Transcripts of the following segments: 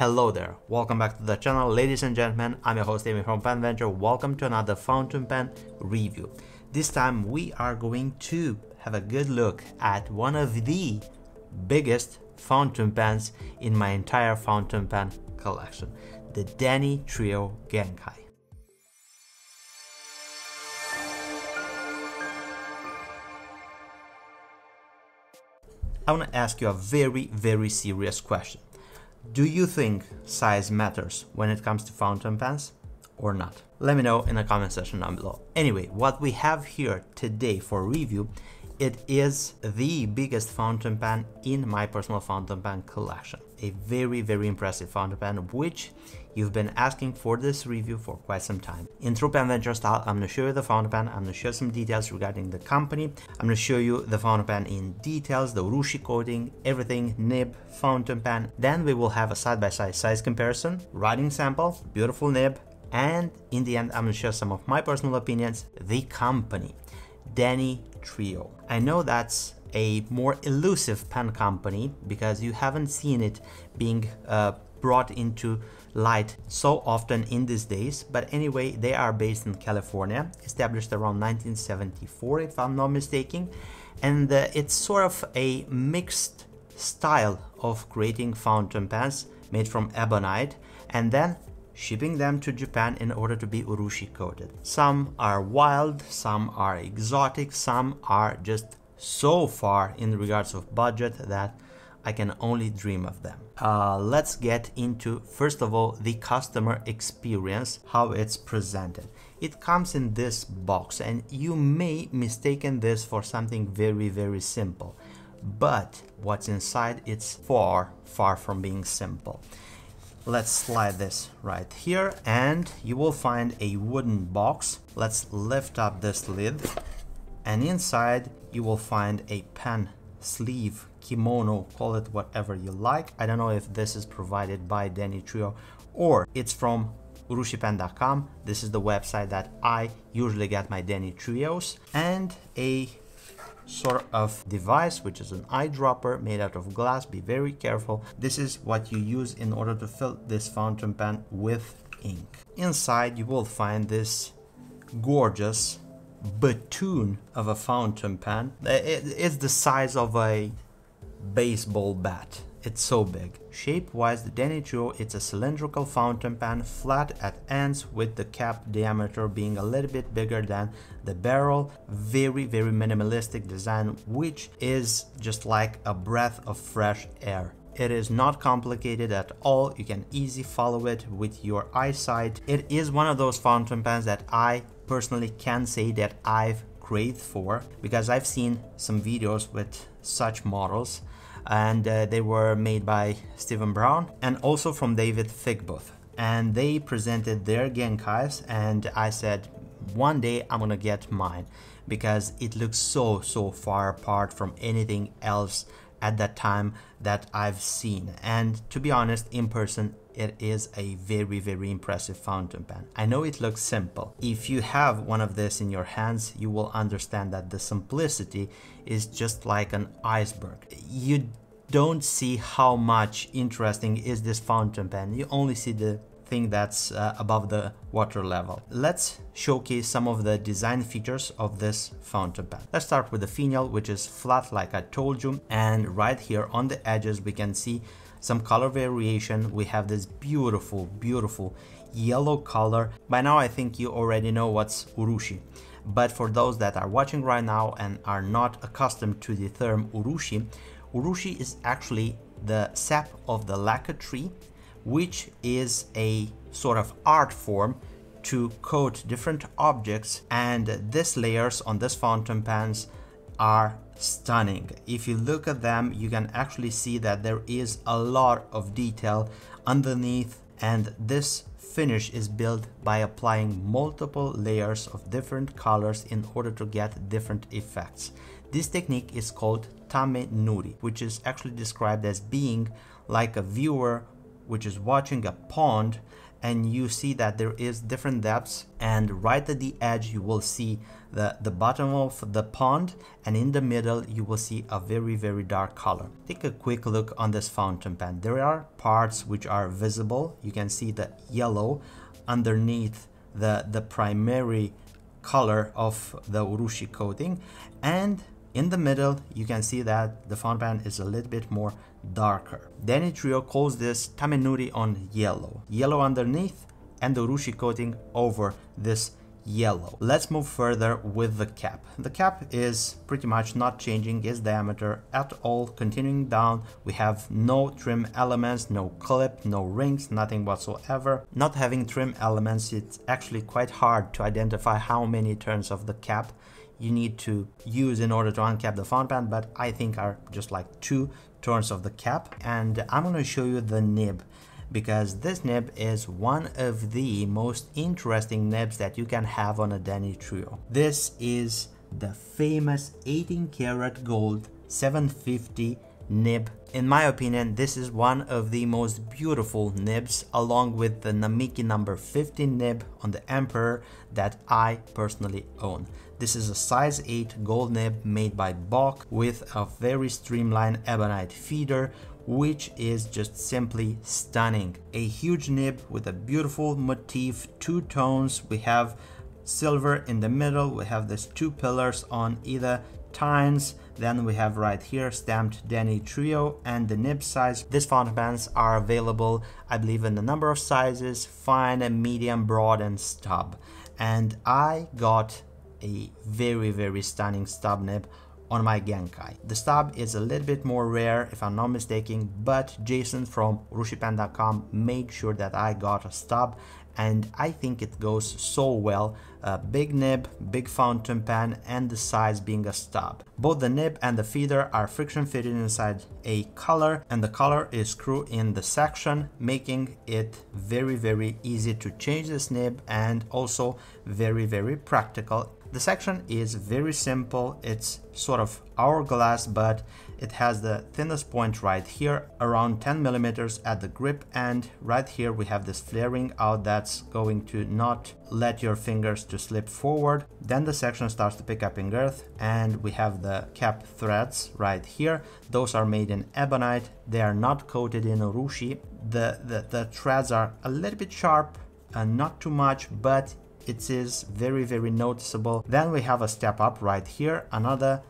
Hello there, welcome back to the channel ladies and gentlemen, I'm your host Amy from Penventure, welcome to another fountain pen review. This time we are going to have a good look at one of the biggest fountain pens in my entire fountain pen collection, the Danitrio Genkai. I want to ask you a very, very serious question. Do you think size matters when it comes to fountain pens or not? Let me know in the comment section down below. Anyway, what we have here today for review it is the biggest fountain pen in my personal fountain pen collection. A very, very impressive fountain pen, which you've been asking for this review for quite some time. In true pen venture style, I'm gonna show you the fountain pen, I'm gonna show some details regarding the company, I'm gonna show you the fountain pen in details, the urushi coating, everything, nib, fountain pen. Then we will have a side-by-side -side size comparison, writing sample, beautiful nib, and in the end, I'm gonna share some of my personal opinions, the company. Denny Trio. I know that's a more elusive pen company because you haven't seen it being uh, brought into light so often in these days but anyway they are based in California established around 1974 if I'm not mistaken and uh, it's sort of a mixed style of creating fountain pens made from ebonite and then shipping them to Japan in order to be urushi coated. Some are wild, some are exotic, some are just so far in regards of budget that I can only dream of them. Uh, let's get into first of all the customer experience, how it's presented. It comes in this box and you may mistaken this for something very very simple but what's inside it's far far from being simple let's slide this right here and you will find a wooden box. Let's lift up this lid and inside you will find a pen sleeve kimono call it whatever you like. I don't know if this is provided by Danitrio or it's from urushipen.com this is the website that i usually get my Danitrios and a sort of device which is an eyedropper made out of glass. Be very careful. This is what you use in order to fill this fountain pen with ink. Inside you will find this gorgeous batoon of a fountain pen. It's the size of a baseball bat. It's so big. Shape-wise, the Danitrio it's a cylindrical fountain pen, flat at ends with the cap diameter being a little bit bigger than the barrel. Very, very minimalistic design, which is just like a breath of fresh air. It is not complicated at all, you can easily follow it with your eyesight. It is one of those fountain pens that I personally can say that I've craved for because I've seen some videos with such models and uh, they were made by Stephen Brown and also from David Figboot. And they presented their Genkais, and I said, one day I'm gonna get mine because it looks so so far apart from anything else at that time that I've seen. And to be honest, in person, it is a very very impressive fountain pen. I know it looks simple. If you have one of this in your hands, you will understand that the simplicity is just like an iceberg. You don't see how much interesting is this fountain pen. You only see the thing that's uh, above the water level. Let's showcase some of the design features of this fountain pen. Let's start with the finial, which is flat like I told you. And right here on the edges, we can see some color variation. We have this beautiful, beautiful yellow color. By now, I think you already know what's urushi. But for those that are watching right now and are not accustomed to the term urushi, urushi is actually the sap of the lacquer tree which is a sort of art form to coat different objects and these layers on this fountain pens are stunning. If you look at them, you can actually see that there is a lot of detail underneath and this finish is built by applying multiple layers of different colors in order to get different effects. This technique is called tame nuri, which is actually described as being like a viewer which is watching a pond and you see that there is different depths and right at the edge you will see the, the bottom of the pond and in the middle you will see a very very dark color. Take a quick look on this fountain pen. There are parts which are visible. You can see the yellow underneath the, the primary color of the urushi coating and in the middle you can see that the fountain pen is a little bit more darker. Danitrio calls this Tamenuri on yellow. Yellow underneath and the urushi coating over this yellow. Let's move further with the cap. The cap is pretty much not changing its diameter at all. Continuing down, we have no trim elements, no clip, no rings, nothing whatsoever. Not having trim elements, it's actually quite hard to identify how many turns of the cap you need to use in order to uncap the fountain pen, but I think are just like two turns of the cap. And I'm gonna show you the nib because this nib is one of the most interesting nibs that you can have on a Danitrio. This is the famous 18 karat gold 750 nib. In my opinion, this is one of the most beautiful nibs along with the Namiki number 15 nib on the Emperor that I personally own. This is a size 8 gold nib made by Bock with a very streamlined ebonite feeder which is just simply stunning. A huge nib with a beautiful motif, two tones. We have silver in the middle, we have these two pillars on either tines. Then we have right here stamped Danitrio and the nib size. These fountain pens are available, I believe, in a number of sizes, fine medium, broad and stub. And I got a very, very stunning stub nib on my Genkai. The stub is a little bit more rare if I'm not mistaken, but Jason from urushipen.com made sure that I got a stub and I think it goes so well. A big nib, big fountain pen and the size being a stub. Both the nib and the feeder are friction fitted inside a collar and the collar is screwed in the section making it very very easy to change this nib and also very very practical. The section is very simple, it's sort of hourglass but it has the thinnest point right here around 10 millimeters at the grip and right here we have this flaring out that's going to not let your fingers to slip forward. Then the section starts to pick up in girth and we have the cap threads right here. Those are made in ebonite. They are not coated in urushi the the, the threads are a little bit sharp and not too much but it is very very noticeable. Then we have a step up right here another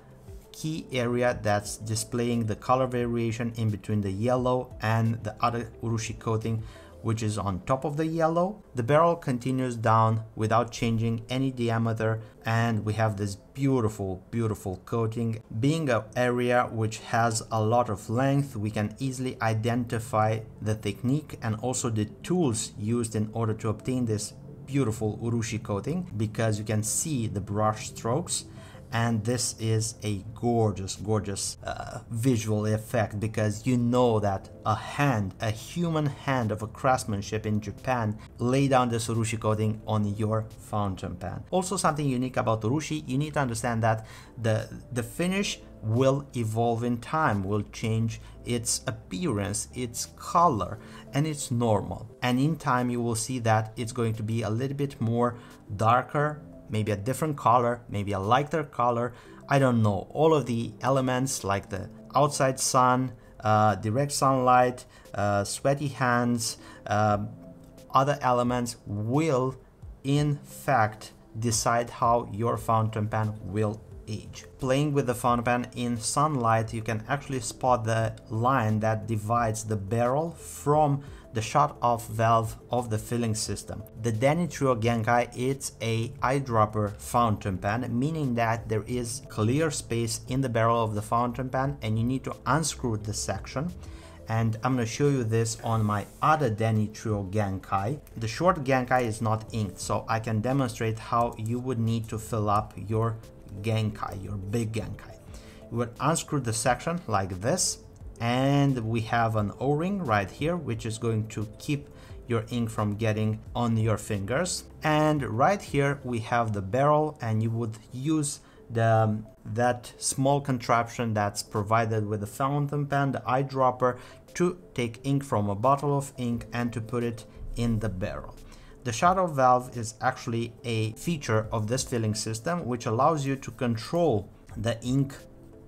key area that's displaying the color variation in between the yellow and the other urushi coating which is on top of the yellow. The barrel continues down without changing any diameter and we have this beautiful beautiful coating. Being an area which has a lot of length we can easily identify the technique and also the tools used in order to obtain this beautiful urushi coating because you can see the brush strokes and this is a gorgeous gorgeous uh, visual effect because you know that a hand a human hand of a craftsmanship in Japan lay down this urushi coating on your fountain pen also something unique about urushi you need to understand that the the finish will evolve in time, will change its appearance, its color, and it's normal. And in time, you will see that it's going to be a little bit more darker, maybe a different color, maybe a lighter color. I don't know. All of the elements like the outside sun, uh, direct sunlight, uh, sweaty hands, uh, other elements will in fact decide how your fountain pen will age. Playing with the fountain pen in sunlight, you can actually spot the line that divides the barrel from the shut-off valve of the filling system. The Danitrio Genkai is a eyedropper fountain pen, meaning that there is clear space in the barrel of the fountain pen and you need to unscrew the section and I'm gonna show you this on my other Danitrio Genkai. The short Genkai is not inked, so I can demonstrate how you would need to fill up your Genkai, your big Genkai. You would unscrew the section like this and we have an o-ring right here which is going to keep your ink from getting on your fingers and right here we have the barrel and you would use the that small contraption that's provided with the fountain pen the eyedropper to take ink from a bottle of ink and to put it in the barrel. The shut-off valve is actually a feature of this filling system which allows you to control the ink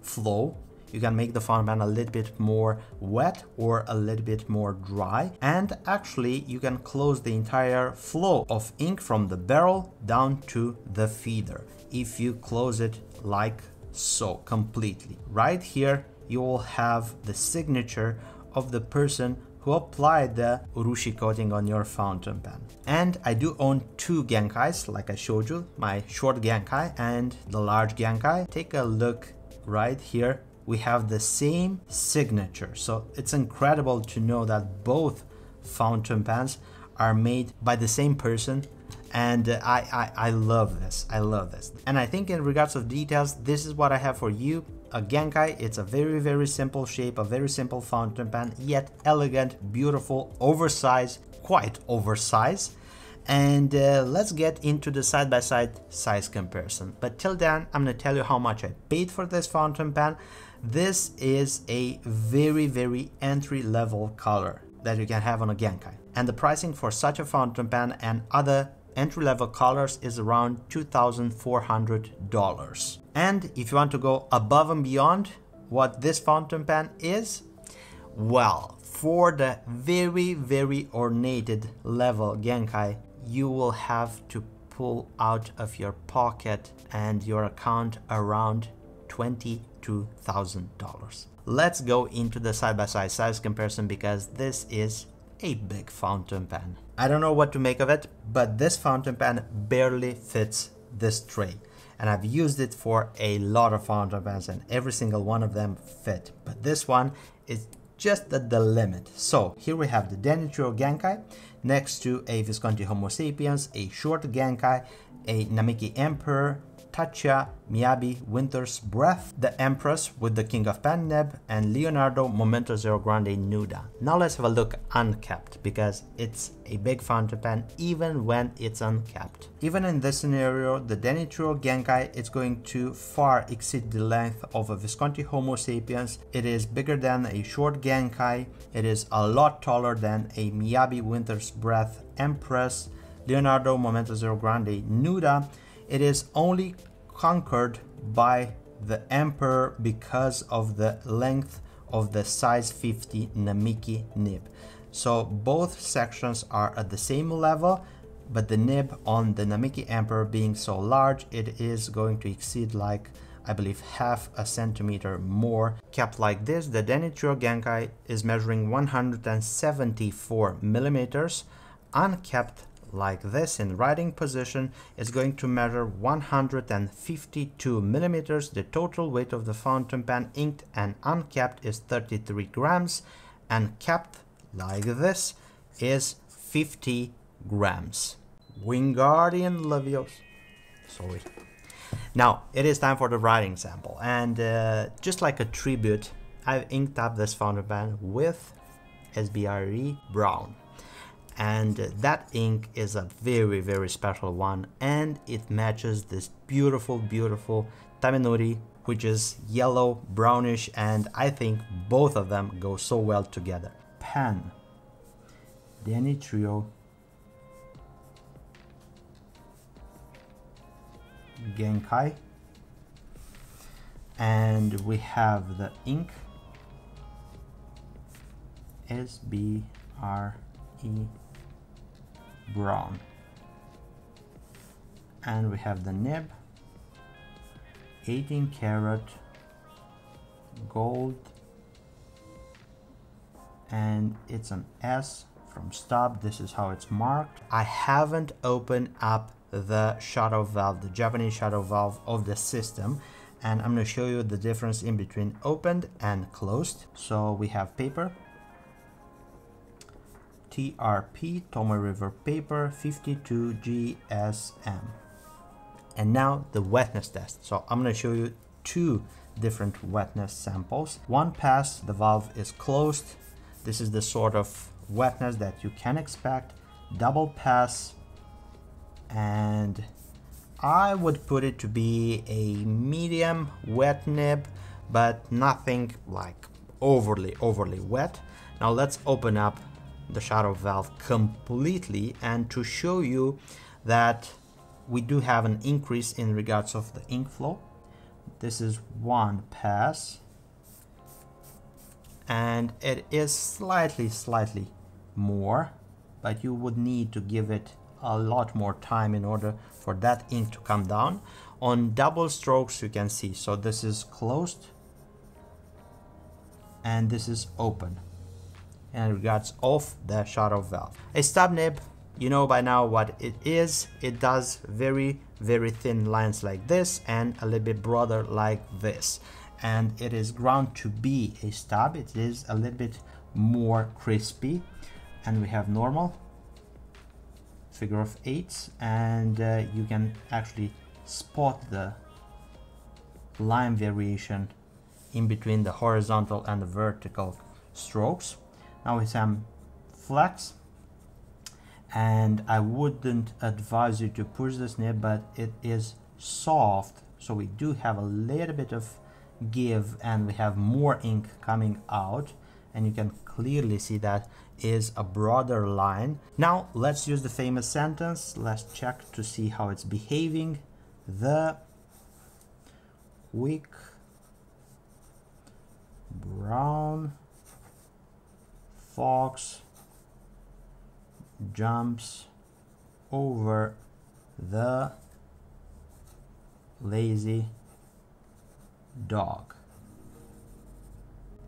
flow you can make the fountain pen a little bit more wet or a little bit more dry and actually you can close the entire flow of ink from the barrel down to the feeder if you close it like so completely right here you will have the signature of the person who applied the urushi coating on your fountain pen. And I do own two Genkais, like I showed you, my short Genkai and the large Genkai. Take a look right here we have the same signature. So it's incredible to know that both fountain pens are made by the same person. And I, I, I love this. I love this. And i think in regards of details this is what i have for you. A genkai it's a very very simple shape a very simple fountain pen yet elegant beautiful oversized quite oversized. And uh, let's get into the side-by-side -side size comparison. But till then i'm gonna tell you how much i paid for this fountain pen this is a very, very entry level color that you can have on a Genkai. And the pricing for such a fountain pen and other entry level colors is around $2,400. And if you want to go above and beyond what this fountain pen is, well, for the very, very ornated level Genkai, you will have to pull out of your pocket and your account around 20 $2,000. Let's go into the side-by-side -side size comparison because this is a big fountain pen. I don't know what to make of it, but this fountain pen barely fits this tray. And I've used it for a lot of fountain pens and every single one of them fit. But this one is just at the limit. So here we have the Danitrio Genkai next to a Visconti Homo sapiens, a short Genkai, a Namiki Emperor, Taccia, Miyabi, Winter's Breath, The Empress with the King of Pen Nib, and Leonardo Momento Zero Grande Nuda. Now let's have a look uncapped because it's a big fountain pen even when it's uncapped. Even in this scenario, the Danitrio Genkai is going to far exceed the length of a Visconti Homo sapiens. It is bigger than a short Genkai. It is a lot taller than a Miyabi Winter's Breath Empress. Leonardo Momento Zero Grande Nuda it is only conquered by the emperor because of the length of the size 50 Namiki nib. So both sections are at the same level, but the nib on the Namiki Emperor being so large, it is going to exceed like I believe half a centimeter more. Kept like this, the Danitrio Genkai is measuring 174 millimeters. Unkept like this in writing position is going to measure 152 millimeters. The total weight of the fountain pen inked and uncapped is 33 grams and capped like this is 50 grams. Wingardium Leviosa. Sorry. Now it is time for the writing sample and uh, just like a tribute I've inked up this fountain pen with SBRE Brown and that ink is a very very special one. And it matches this beautiful beautiful Tamenuri which is yellow brownish and I think both of them go so well together. Pen. Danitrio Genkai. And we have the ink. SBRE brown. And we have the nib 18 karat gold and it's an S from stop this is how it's marked. I haven't opened up the shut-off valve the Japanese shut-off valve of the system and I'm going to show you the difference in between opened and closed. So we have paper TRP, Tomoe River paper 52 GSM. And now the wetness test. So I'm going to show you two different wetness samples. One pass, the valve is closed. This is the sort of wetness that you can expect. Double pass and I would put it to be a medium wet nib, but nothing like overly, overly wet. Now let's open up the shut-off valve completely and to show you that we do have an increase in regards of the ink flow. This is one pass. And it is slightly slightly more but you would need to give it a lot more time in order for that ink to come down. On double strokes you can see. So this is closed. And this is open in regards of the shut-off valve. A stub nib you know by now what it is. It does very very thin lines like this and a little bit broader like this. And it is ground to be a stub it is a little bit more crispy. And we have normal figure of eights and uh, you can actually spot the line variation in between the horizontal and the vertical strokes now we some flex and I wouldn't advise you to push this nib but it is soft so we do have a little bit of give and we have more ink coming out and you can clearly see that is a broader line. Now let's use the famous sentence. Let's check to see how it's behaving. The weak brown fox jumps over the lazy dog.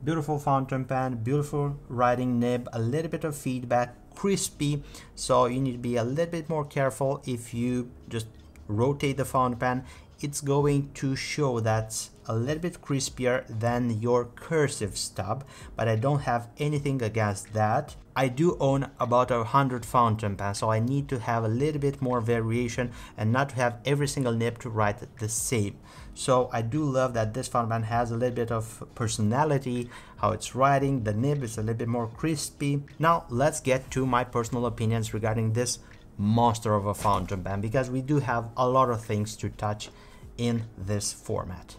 Beautiful fountain pen beautiful writing nib a little bit of feedback crispy. So you need to be a little bit more careful if you just rotate the fountain pen it's going to show that's a little bit crispier than your cursive stub but I don't have anything against that. I do own about a hundred fountain pens so I need to have a little bit more variation and not to have every single nib to write the same. So I do love that this fountain pen has a little bit of personality how it's writing the nib is a little bit more crispy. Now let's get to my personal opinions regarding this monster of a fountain pen because we do have a lot of things to touch in this format.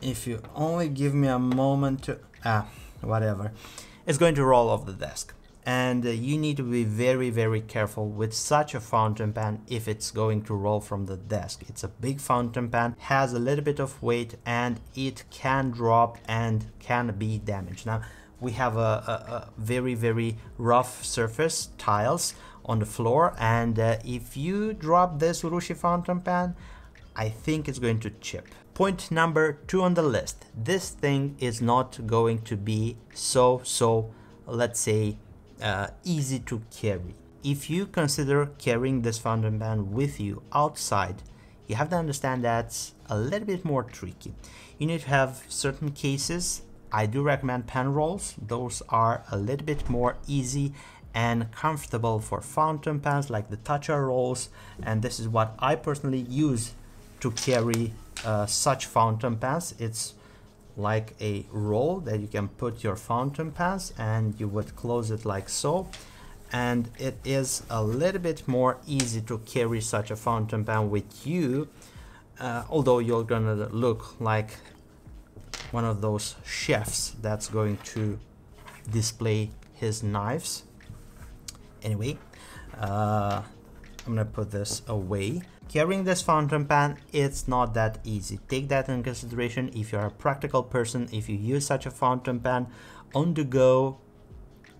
If you only give me a moment to, ah, whatever, it's going to roll off the desk. And uh, you need to be very, very careful with such a fountain pen if it's going to roll from the desk. It's a big fountain pen, has a little bit of weight, and it can drop and can be damaged. Now, we have a, a, a very, very rough surface, tiles, on the floor and uh, if you drop this Urushi fountain pen I think it's going to chip. Point number two on the list. This thing is not going to be so, so, let's say, uh, easy to carry. If you consider carrying this fountain pen with you outside, you have to understand that's a little bit more tricky. You need to have certain cases. I do recommend pen rolls. Those are a little bit more easy and comfortable for fountain pens like the Tatcha rolls and this is what I personally use to carry uh, such fountain pens. It's like a roll that you can put your fountain pens and you would close it like so and it is a little bit more easy to carry such a fountain pen with you uh, although you're gonna look like one of those chefs that's going to display his knives. Anyway uh, I'm gonna put this away. Carrying this fountain pen it's not that easy. Take that in consideration. If you're a practical person if you use such a fountain pen on the go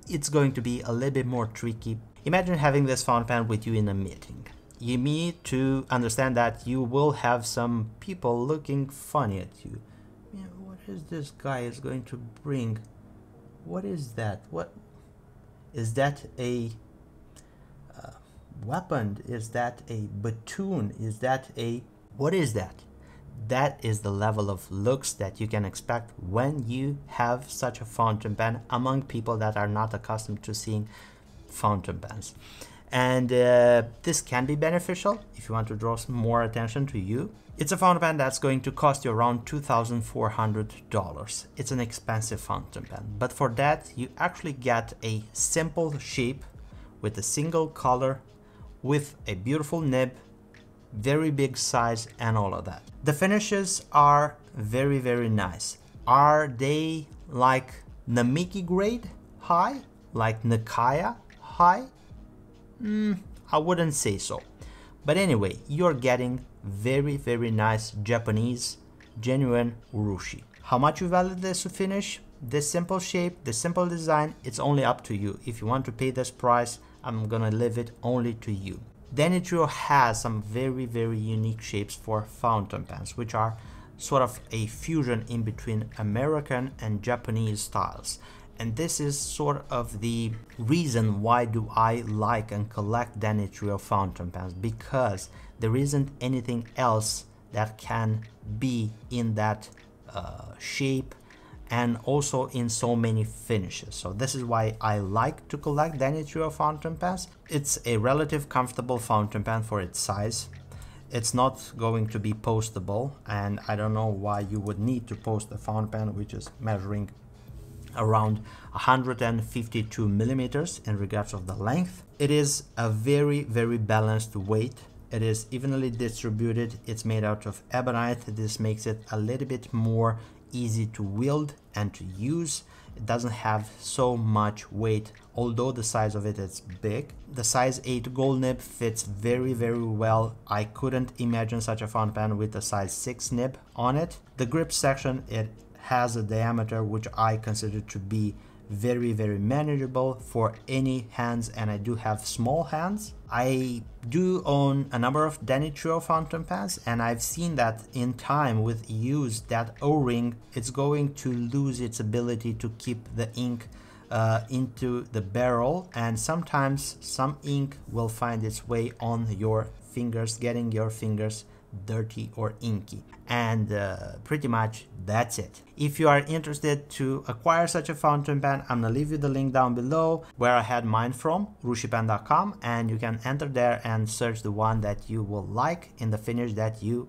it's going to be a little bit more tricky. Imagine having this fountain pen with you in a meeting. You need to understand that you will have some people looking funny at you is this guy is going to bring what is that what is that a weapon? Is that a batoon? Is that a... What is that? That is the level of looks that you can expect when you have such a fountain pen among people that are not accustomed to seeing fountain pens. And uh, this can be beneficial if you want to draw more attention to you. It's a fountain pen that's going to cost you around $2,400. It's an expensive fountain pen, but for that you actually get a simple shape with a single color with a beautiful nib, very big size and all of that. The finishes are very, very nice. Are they like Namiki grade? high, like Nakaya high? Mm, I wouldn't say so. But anyway, you're getting very, very nice Japanese genuine urushi. How much you value this to finish? This simple shape, this simple design, it's only up to you. If you want to pay this price, I'm gonna leave it only to you. Danitrio has some very, very unique shapes for fountain pens, which are sort of a fusion in between American and Japanese styles. And this is sort of the reason why do I like and collect Danitrio fountain pens, because there isn't anything else that can be in that uh, shape and also in so many finishes. So this is why I like to collect Danitrio fountain pens. It's a relative comfortable fountain pen for its size. It's not going to be postable and I don't know why you would need to post a fountain pen which is measuring around 152 millimeters in regards of the length. It is a very very balanced weight it is evenly distributed it's made out of ebonite this makes it a little bit more easy to wield and to use. It doesn't have so much weight, although the size of it is big. The size 8 gold nib fits very very well. I couldn't imagine such a fountain pen with a size 6 nib on it. The grip section, it has a diameter which I consider to be very very manageable for any hands and I do have small hands. I do own a number of Danitrio fountain pens and I've seen that in time with use that o-ring it's going to lose its ability to keep the ink uh, into the barrel and sometimes some ink will find its way on your fingers getting your fingers dirty or inky. And uh, pretty much that's it. If you are interested to acquire such a fountain pen i'm gonna leave you the link down below where i had mine from urushipen.com and you can enter there and search the one that you will like in the finish that you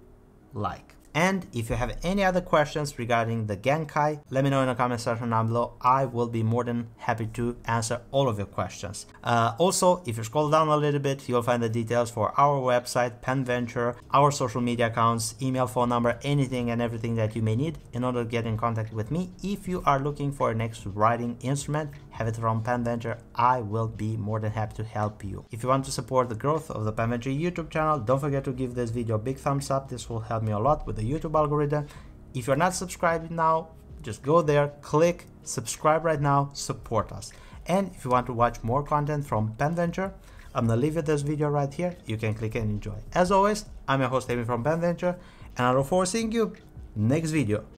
like and if you have any other questions regarding the Genkai, let me know in the comment section down below. I will be more than happy to answer all of your questions. Uh, also, if you scroll down a little bit, you'll find the details for our website, PenVenture, our social media accounts, email, phone number, anything and everything that you may need in order to get in contact with me. If you are looking for a next writing instrument, have it from PenVenture, I will be more than happy to help you. If you want to support the growth of the PenVenture YouTube channel, don't forget to give this video a big thumbs up. This will help me a lot with the YouTube algorithm. If you're not subscribed now, just go there, click subscribe right now, support us. And if you want to watch more content from PenVenture, I'm gonna leave you this video right here. You can click and enjoy. As always, I'm your host Amy from PenVenture, and I look forward to seeing you next video.